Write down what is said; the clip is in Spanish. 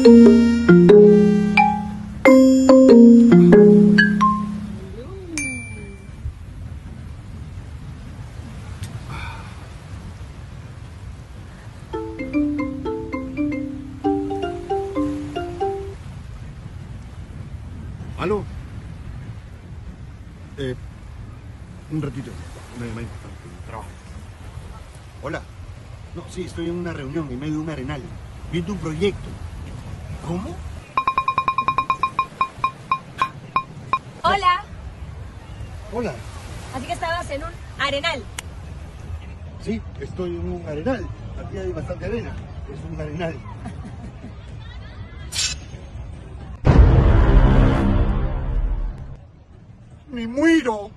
¿Aló? Eh, un ratito. Me, me, trabajo. Hola. No, sí, estoy en una reunión en medio de un arenal, viendo un proyecto. ¿Cómo? Hola, Hola. así que estabas en un arenal. Sí, estoy en un arenal. Aquí hay bastante arena. Es un arenal. ¡Me muero!